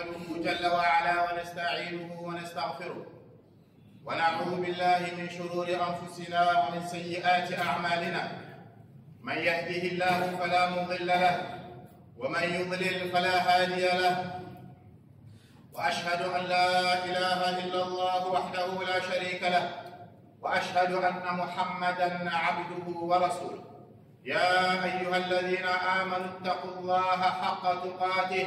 نحمده جل وعلا ونستعينه ونستغفره. ونعوذ بالله من شرور أنفسنا ومن سيئات أعمالنا. من يهده الله فلا مضل له ومن يضلل فلا هادي له. وأشهد أن لا إله إلا الله وحده لا شريك له. وأشهد أن محمدا عبده ورسوله. يا أيها الذين آمنوا اتقوا الله حق تقاته.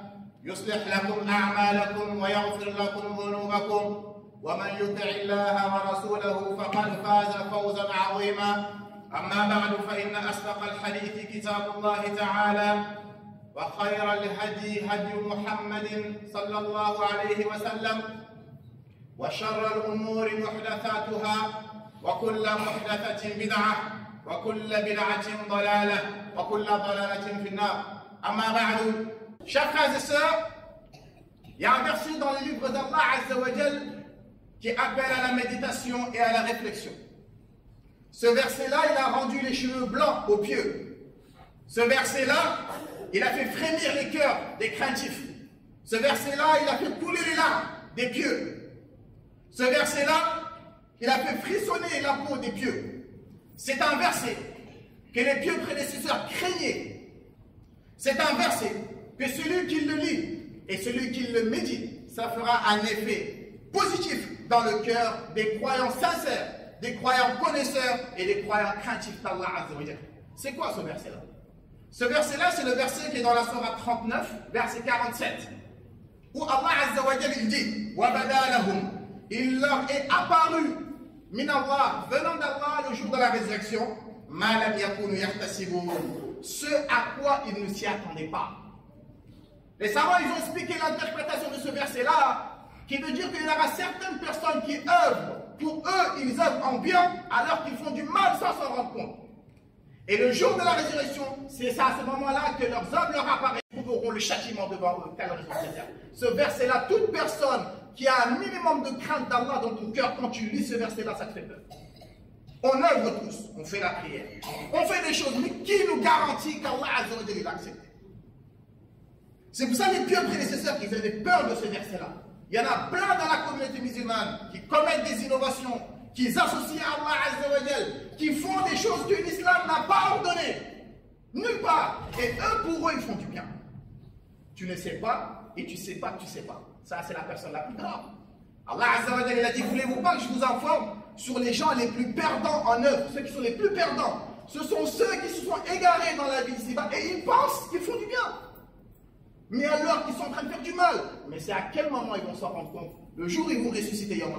يصلح لكم أعمالكم ويغفر لكم ذنوبكم. ومن يطع الله ورسوله فقد فاز فوزا عظيما. أما بعد فإن أصدق الحديث كتاب الله تعالى وخير الهدي هدي محمد صلى الله عليه وسلم وشر الأمور محدثاتها وكل محدثة بدعة وكل بدعة ضلالة وكل ضلالة في النار. أما بعد Chers frères et sœurs, il y a un verset dans le livre d'Allah qui appelle à la méditation et à la réflexion. Ce verset-là, il a rendu les cheveux blancs aux pieux. Ce verset-là, il a fait frémir les cœurs des craintifs. Ce verset-là, il a fait couler les larmes des pieux. Ce verset-là, il a fait frissonner la peau des pieux. C'est un verset que les pieux prédécesseurs craignaient. C'est un verset que celui qui le lit et celui qui le médite, ça fera un effet positif dans le cœur des croyants sincères, des croyants connaisseurs et des croyants craintifs d'Allah. C'est quoi ce verset-là? Ce verset-là, c'est le verset qui est dans la Surah 39, verset 47, où Allah Azzawajal il dit il leur est apparu, min Allah, venant d'Allah le jour de la résurrection, ce à quoi ils ne s'y attendaient pas. Les savants, ils ont expliqué l'interprétation de ce verset-là, qui veut dire qu'il y aura certaines personnes qui œuvrent, pour eux, ils œuvrent en bien, alors qu'ils font du mal sans s'en rendre compte. Et le jour de la résurrection, c'est à ce moment-là que leurs œuvres leur apparaissent, ils trouveront le châtiment devant eux, car Ce verset-là, toute personne qui a un minimum de crainte d'Allah dans ton cœur, quand tu lis ce verset-là, ça te fait peur. On œuvre tous, on fait la prière, on fait des choses, mais qui nous garantit qu'Allah a accepté c'est pour ça que les pieux prédécesseurs, qu'ils avaient peur de ce verset-là. Il y en a plein dans la communauté musulmane qui commettent des innovations, qui s'associent à Allah Azzawajal, qui font des choses que l'islam n'a pas ordonnées. Nulle part. Et eux, pour eux, ils font du bien. Tu ne sais pas et tu sais pas que tu sais pas. Ça, c'est la personne la plus grave. Allah Azzawajal, il a dit, voulez-vous pas que je vous informe sur les gens les plus perdants en œuvre, ceux qui sont les plus perdants? Ce sont ceux qui se sont égarés dans la vie ici-bas et ils pensent qu'ils font du bien mais alors qu'ils sont en train de faire du mal. Mais c'est à quel moment ils vont s'en rendre compte Le jour où ils vont ressusciter Yom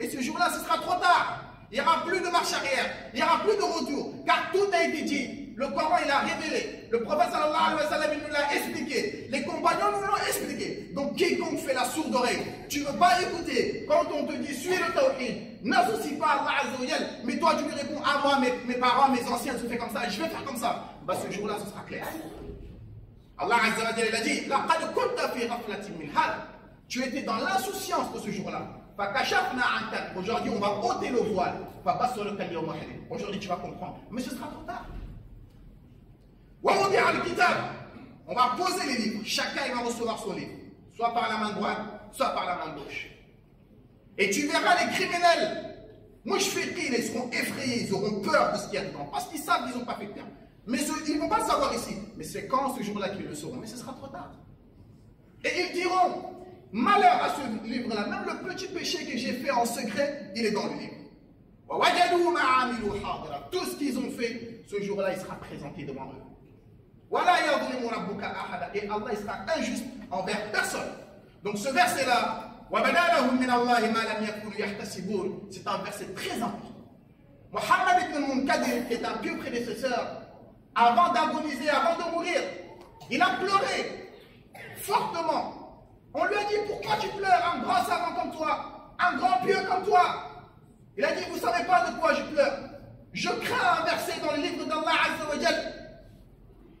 Et ce jour-là, ce sera trop tard. Il n'y aura plus de marche arrière, il n'y aura plus de retour, car tout a été dit. Le Coran, il a révélé. Le prophète sallallahu alayhi wa sallam, il nous l'a expliqué. Les compagnons nous l'ont expliqué. Donc, quiconque fait la sourde oreille, tu ne veux pas écouter quand on te dit suis le tawhid, n'associe pas Allah Azzawajal, mais toi tu lui réponds à moi, mes, mes parents, mes anciens se fait comme ça, je vais faire comme ça. Bah, ce jour-là, ce sera clair. Allah Azza wa Jalla a dit Tu étais dans l'insouciance de ce jour-là. Aujourd'hui, on va ôter le voile. Aujourd'hui, tu vas comprendre. Mais ce sera trop tard. On va poser les livres. Chacun il va recevoir son livre. Soit par la main droite, soit par la main gauche. Et tu verras les criminels. Mouchfiqin, ils seront effrayés, ils auront peur de ce qu'il y a dedans. Parce qu'ils savent qu'ils n'ont pas fait de bien. Mais ils ne vont pas le savoir ici. Mais c'est quand ce jour-là qu'ils le sauront. Mais ce sera trop tard. Et ils diront, malheur à ce livre-là, même le petit péché que j'ai fait en secret, il est dans le livre. Tout ce qu'ils ont fait, ce jour-là, il sera présenté devant eux. Et Allah il sera injuste envers personne. Donc ce verset-là, c'est un verset très important. Mohammed ibn Munkadir, est un pieux prédécesseur, avant d'agoniser, avant de mourir, il a pleuré fortement On lui a dit, pourquoi tu pleures? Un grand savant comme toi, un grand pieux comme toi. Il a dit, vous ne savez pas de quoi je pleure. Je crains un verset dans le livre d'Allah.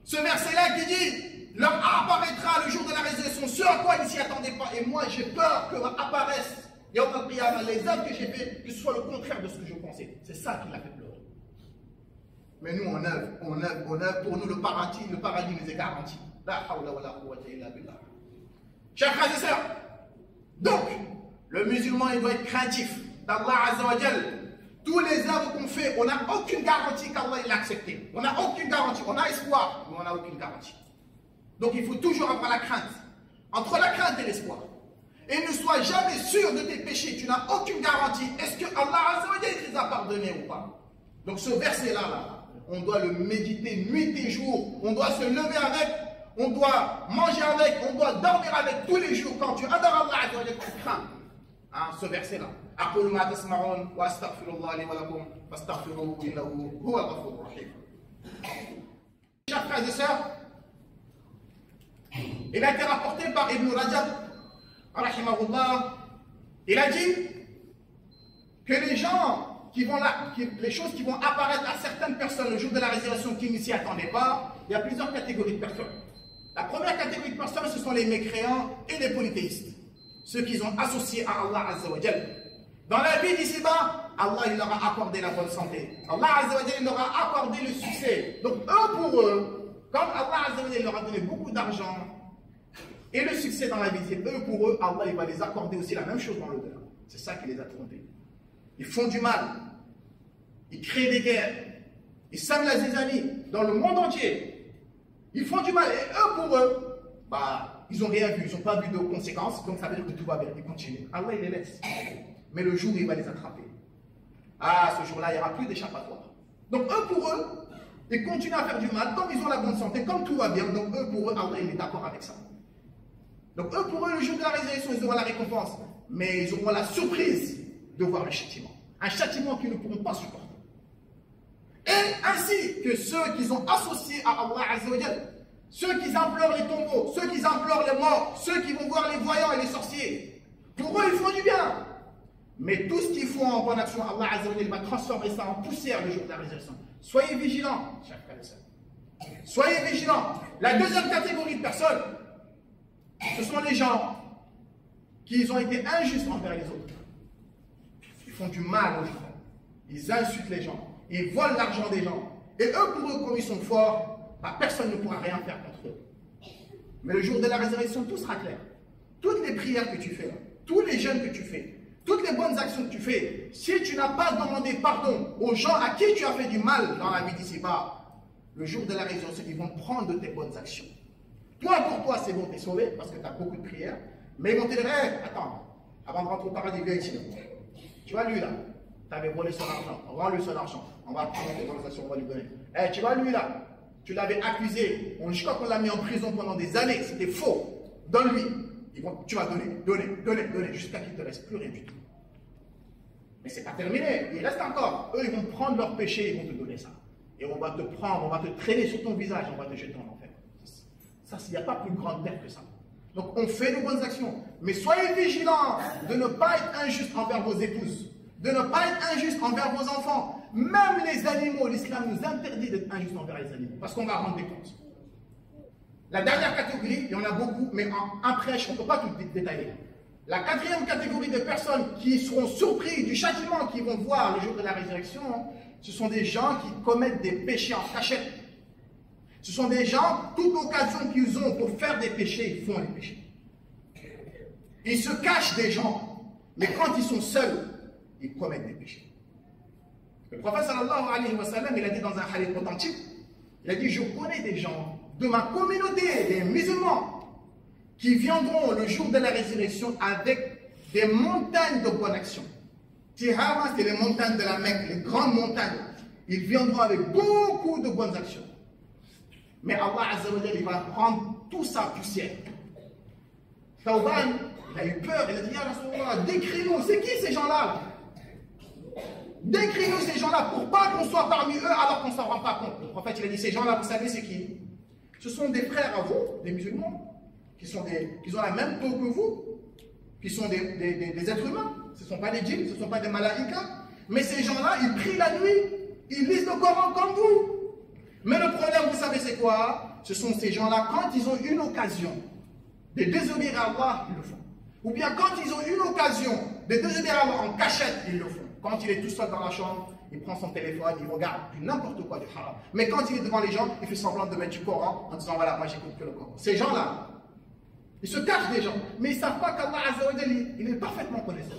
Ce verset-là qui dit, leur apparaîtra le jour de la résurrection, ce à quoi ils ne s'y attendaient pas. Et moi, j'ai peur que apparaissent les œuvres que j'ai fait, que ce soit le contraire de ce que je pensais. C'est ça qui l'a fait pleurer. Mais nous, on œuvre, on œuvre, on œuvre. Pour nous, le paradis, le paradis nous est garanti. Chers frères et sœurs, donc, le musulman, il doit être craintif d'Allah Azzawajal. Tous les œuvres qu'on fait, on n'a aucune garantie qu'Allah l'a accepté. On n'a aucune garantie. On a espoir, mais on n'a aucune garantie. Donc il faut toujours avoir la crainte. Entre la crainte et l'espoir. Et ne sois jamais sûr de tes péchés. Tu n'as aucune garantie. Est-ce que Allah Azzawajal les a pardonnés ou pas? Donc ce verset-là, là, on doit le méditer nuit et jour. On doit se lever avec, on doit manger avec, on doit dormir avec tous les jours. Quand tu adores Allah, tu dois être. Hein, ce verset-là. Chers frères et il a été rapporté par Ibn Rajab, rahimahullah, il a dit que les gens qui vont là, les choses qui vont apparaître à certains le jour de la résurrection qui ne s'y attendaient pas, il y a plusieurs catégories de personnes. La première catégorie de personnes, ce sont les mécréants et les polythéistes. Ceux qui ont associé à Allah Azzawajal. Dans la vie d'ici-bas, Allah il leur a accordé la bonne santé. Allah Azzawajal leur a accordé le succès. Donc eux pour eux, comme Allah Azzawajal leur a donné beaucoup d'argent et le succès dans la vie, eux pour eux, Allah il va les accorder aussi la même chose dans l'au-delà. C'est ça qui les a trompés. Ils font du mal. Ils créent des guerres. Ils sèment la zizanie dans le monde entier. Ils font du mal. Et eux, pour eux, bah, ils n'ont rien vu. Ils n'ont pas vu de conséquences. Donc ça veut dire que tout va bien. Ils continuent. Allah, il les laisse. Mais le jour il va les attraper, ah, ce jour-là, il n'y aura plus d'échappatoire. Donc eux, pour eux, ils continuent à faire du mal. Comme ils ont la bonne santé, comme tout va bien. Donc eux, pour eux, Allah, il est d'accord avec ça. Donc eux, pour eux, le jour de la résurrection, ils auront la récompense. Mais ils auront la surprise de voir le châtiment. Un châtiment qu'ils ne pourront pas supporter. Et ainsi que ceux qui sont associés à Allah Azzawajal, ceux qui implorent les tombeaux, ceux qui implorent les morts, ceux qui vont voir les voyants et les sorciers. Pour eux, ils font du bien. Mais tout ce qu'ils font en bonne action, Allah Azzawajal va transformer ça en poussière le jour de la résurrection. Soyez vigilants, chers frères et sœurs. Soyez vigilants. La deuxième catégorie de personnes, ce sont les gens qui ont été injustes envers les autres. Ils font du mal aux gens. Ils insultent les gens ils volent l'argent des gens. Et eux, pour eux, comme ils sont forts, bah, personne ne pourra rien faire contre eux. Mais le jour de la résurrection, tout sera clair. Toutes les prières que tu fais, tous les jeûnes que tu fais, toutes les bonnes actions que tu fais, si tu n'as pas demandé pardon aux gens à qui tu as fait du mal dans la vie d'ici-bas, le jour de la résurrection, ils vont prendre de tes bonnes actions. Toi, pour toi, c'est bon, tu es sauvé parce que tu as beaucoup de prières. Mais ils vont te dire, attends, avant de rentrer au paradis, viens ici. Tu vois, lui là, tu avais volé son argent, rends-lui son argent. On va prendre tes conversations, on va lui donner. Eh, tu vois, lui là, tu l'avais accusé. On, je crois qu'on l'a mis en prison pendant des années. C'était faux. Donne-lui. Tu vas donner, donner, donner, donner, jusqu'à qu'il ne te reste plus rien du tout. Mais c'est pas terminé. Il reste encore. Eux, ils vont prendre leur péché, ils vont te donner ça. Et on va te prendre, on va te traîner sur ton visage, on va te jeter en enfer. Ça, il n'y a pas plus grande terre que ça. Donc, on fait de bonnes actions. Mais soyez vigilants de ne pas être injuste envers vos épouses, de ne pas être injuste envers vos enfants, même les animaux, l'islam nous interdit d'être injuste envers les animaux, parce qu'on va rendre des comptes. La dernière catégorie, il y en a beaucoup, mais en un prêche, on ne peut pas tout détailler. La quatrième catégorie de personnes qui seront surpris du châtiment qu'ils vont voir le jour de la résurrection, ce sont des gens qui commettent des péchés en cachette. Ce sont des gens, toute occasion qu'ils ont pour faire des péchés, ils font les péchés. Ils se cachent des gens, mais quand ils sont seuls, ils commettent des péchés. Le prophète sallallahu alayhi wa sallam, il a dit dans un hadith authentique, il a dit, je connais des gens de ma communauté, des musulmans, qui viendront le jour de la résurrection avec des montagnes de bonnes actions. Tihama, c'est les montagnes de la Mecque, les grandes montagnes. Ils viendront avec beaucoup de bonnes actions. Mais Allah Azzawajal, il va prendre tout ça poussière. Tawban, il a eu peur, il a dit, Ya Rasulallah, décris-nous, c'est qui ces gens-là? Décris-nous ces gens-là pour pas qu'on soit parmi eux alors qu'on ne s'en rend pas compte. Le prophète, il a dit, ces gens-là, vous savez, c'est qui? Ce sont des frères à vous, des musulmans, qui, sont des, qui ont la même peau que vous, qui sont des, êtres humains. Ce ne sont pas des djinns, ce ne sont pas des malaïkas. Mais ces gens-là, ils prient la nuit, ils lisent le Coran comme vous. Mais le problème, vous savez, c'est quoi? Ce sont ces gens-là, quand ils ont une occasion de désobéir à Allah, ils le font. Ou bien quand ils ont une occasion de désobéir à Allah en cachette, ils le font. Quand il est tout seul dans la chambre, il prend son téléphone, il regarde n'importe quoi, du haram. Mais quand il est devant les gens, il fait semblant de mettre du Coran en disant voilà, moi j'écoute que le Coran. Ces gens-là, ils se cachent des gens, mais ils ne savent pas qu'Allah il est parfaitement connaissant.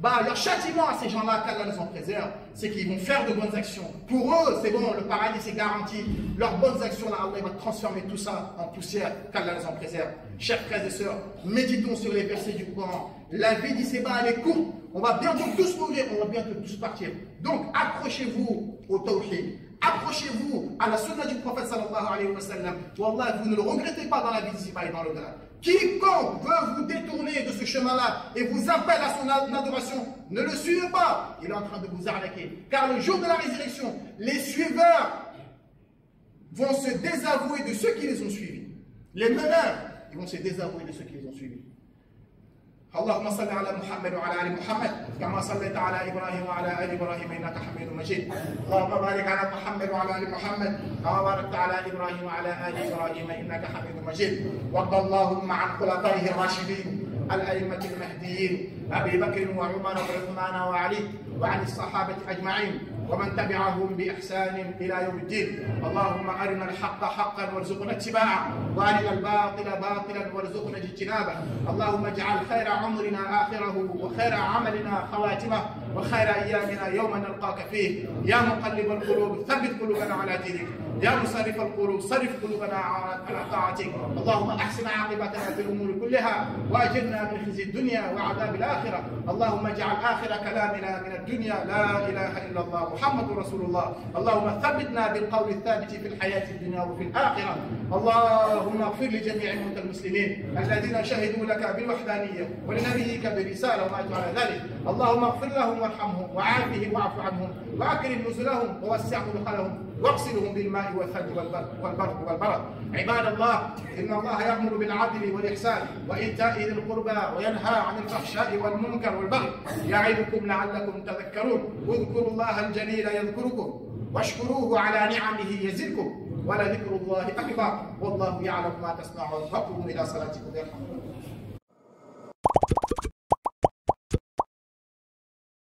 Bah, leur châtiment à ces gens-là, qu'Allah nous en préserve, c'est qu'ils vont faire de bonnes actions. Pour eux, c'est bon, le paradis c'est garanti. Leurs bonnes actions, là, Allah va transformer tout ça en poussière, qu'Allah nous en préserve. Chers frères et sœurs, méditons sur les versets du Coran. La vie d'Isseba, elle est courte. On va bientôt tous mourir, on va bientôt tous partir. Donc, accrochez-vous au tawhid. Accrochez-vous à la sunna du prophète sallallahu alayhi wa sallam. Wallah, vous ne le regrettez pas dans la vie d'ici-bas et dans le delà Quiconque veut vous détourner de ce chemin-là et vous appelle à son adoration, ne le suivez pas. Il est en train de vous arnaquer. Car le jour de la résurrection, les suiveurs vont se désavouer de ceux qui les ont suivis. Les meneurs, vont se désavouer de ceux qui les ont suivis. اللهم صل على محمد وعلى آل محمد كما صليت على إبراهيم وعلى آل إبراهيم إنك حميد مجيد. اللهم بارك على محمد وعلى آل محمد كما باركت على إبراهيم وعلى آل إبراهيم إنك حميد مجيد. وارض اللهم عن خلفائه الراشدين الأئمة المهديين أبي بكر وعمر وعثمان وعلي وعن الصحابة أجمعين. ومن تبعهم بإحسان إلى يوم الدين. اللهم أرنا الحق حقا وارزقنا اتباعه وأرنا الباطل باطلا وارزقنا اجتنابه. اللهم اجعل خير عمرنا آخره وخير عملنا خواتمه وخير أيامنا يوم نلقاك فيه. يا مقلب القلوب ثبت قلوبنا على دينك. يا مصرف القلوب صرف قلوبنا على طاعتك. اللهم أحسن عاقبتنا في الأمور كلها وأجرنا من خزي الدنيا وعذاب الآخرة. اللهم اجعل آخر كلامنا من الدنيا لا إله إلا الله محمد رسول الله. اللهم ثبتنا بالقول الثابت في الحياة الدنيا وفي الآخرة. اللهم اغفر لجميع موتى المسلمين الذين شهدوا لك بالوحدانية ولنبيك برسالة وماتوا على ذلك. اللهم اغفر لهم وارحمهم وعافهم واعف عنهم وأكرم نزلهم ووسع مدخلهم. واغسلهم بالماء والثلج والبرد والبرد عباد الله إن الله يأمر بالعدل والإحسان وإيتاء ذي القربى وينهى عن الفحشاء والمنكر والبغي يعظكم لعلكم تذكرون. اذكروا الله الجليل يذكركم واشكروه على نعمه يزدكم ولذكر الله أكبر. والله يعلم ما تصنعون. فقوموا إلى صلاتكم. يرحمكم